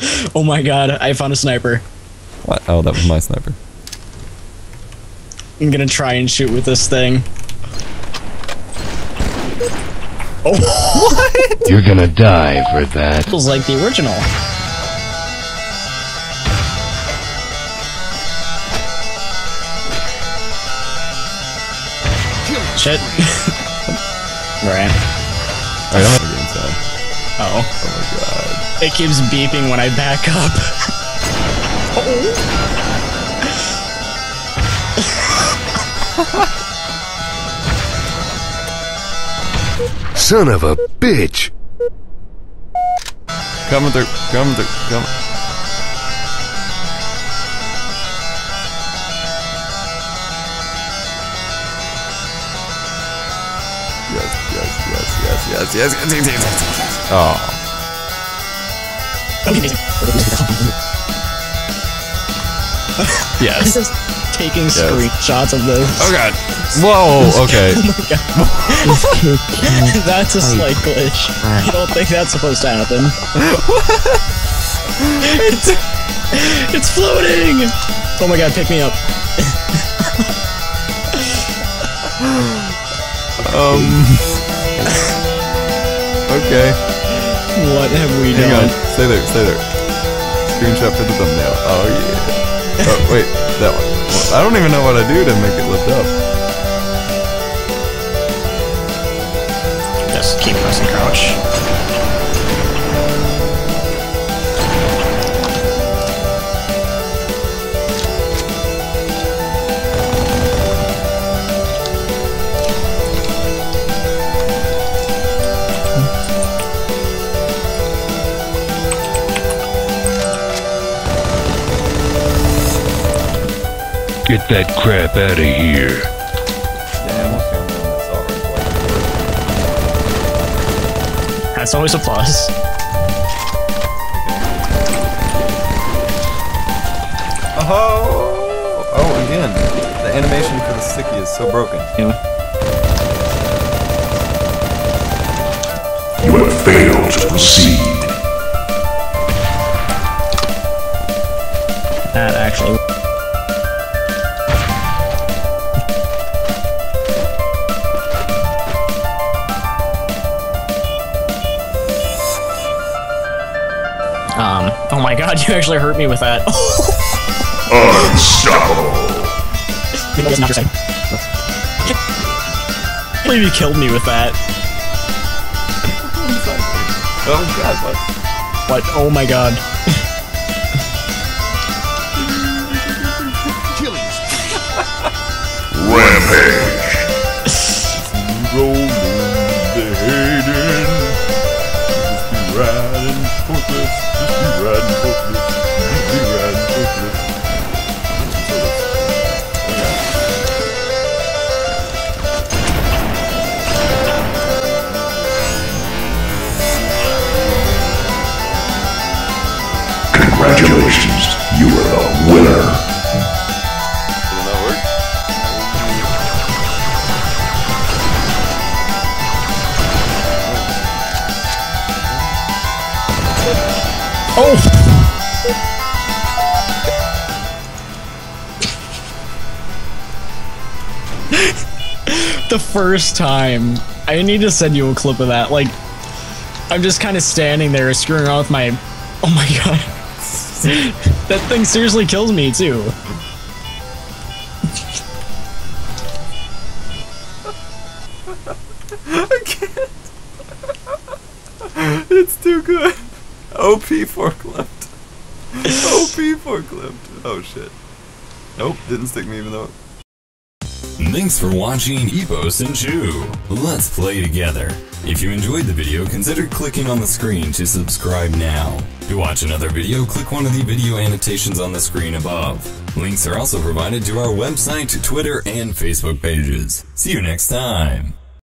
Oh my god, I found a sniper. What? Oh, that was my sniper. I'm gonna try and shoot with this thing. Oh, what? You're gonna die for that. feels like the original. Shit. right. I don't have to get inside. Oh. Oh my god. It keeps beeping when I back up. Son of a bitch. Coming through. Coming through. Coming. Yes, yes, yes, yes, yes, yes, yes. Oh. Yes. Just taking screenshots of this. Oh god. Whoa, okay. oh my god. That's a slight glitch. I don't think that's supposed to happen. it's, it's floating! Oh my god, pick me up. Um. Okay. What have we Hang done? on. Stay there, stay there. Screenshot for the thumbnail. Oh yeah. Oh wait, that one. Well, I don't even know what I do to make it lift up. Just keep pressing crouch. Get that crap out of here. Damn, what's going on? That's. That's always a plus. Oh! Oh, again. The animation for the sticky is so broken. Yeah. You have failed to proceed. That actually. Oh my god, you actually hurt me with that. Unstoppable. That's not your side. Believe you killed me with that. Oh, oh god, what? What? Oh my god. Congratulations. You are the winner. Did that work? Oh! the first time. I need to send you a clip of that. Like, I'm just kind of standing there screwing around with my. Oh my god. that thing seriously kills me, too. I can't. it's too good. OP forklift. OP forklift. Oh shit. Nope, didn't stick me even though. Thanks for watching Epos and Chew. Let's play together. If you enjoyed the video, consider clicking on the screen to subscribe now. To watch another video, click one of the video annotations on the screen above. Links are also provided to our website, Twitter, and Facebook pages. See you next time.